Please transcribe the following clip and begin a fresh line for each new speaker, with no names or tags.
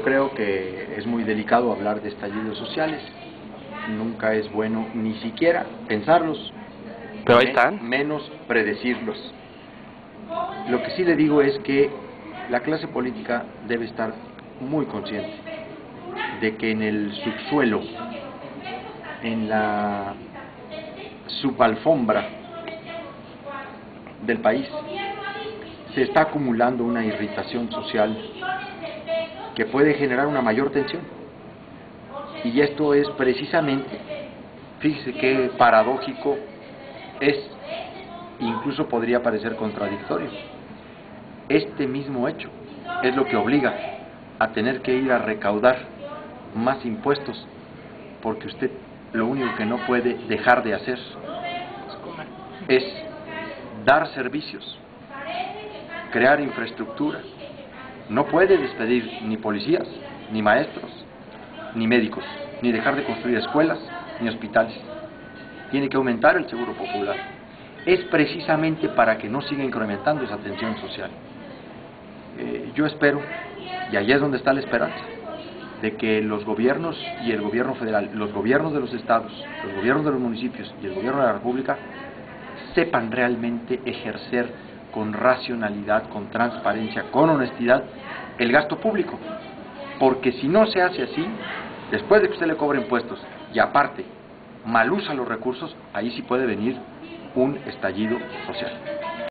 Yo creo que es muy delicado hablar de estallidos sociales. Nunca es bueno ni siquiera pensarlos.
Pero ahí están.
Menos predecirlos. Lo que sí le digo es que la clase política debe estar muy consciente de que en el subsuelo, en la subalfombra del país, se está acumulando una irritación social que puede generar una mayor tensión. Y esto es precisamente, fíjese qué paradójico es, incluso podría parecer contradictorio. Este mismo hecho es lo que obliga a tener que ir a recaudar más impuestos, porque usted lo único que no puede dejar de hacer es dar servicios, crear infraestructura. No puede despedir ni policías, ni maestros, ni médicos, ni dejar de construir escuelas, ni hospitales. Tiene que aumentar el seguro popular. Es precisamente para que no siga incrementando esa tensión social. Eh, yo espero, y ahí es donde está la esperanza, de que los gobiernos y el gobierno federal, los gobiernos de los estados, los gobiernos de los municipios y el gobierno de la República sepan realmente ejercer con racionalidad, con transparencia, con honestidad el gasto público. Porque si no se hace así, después de que usted le cobre impuestos y aparte mal usa los recursos, ahí sí puede venir un estallido social.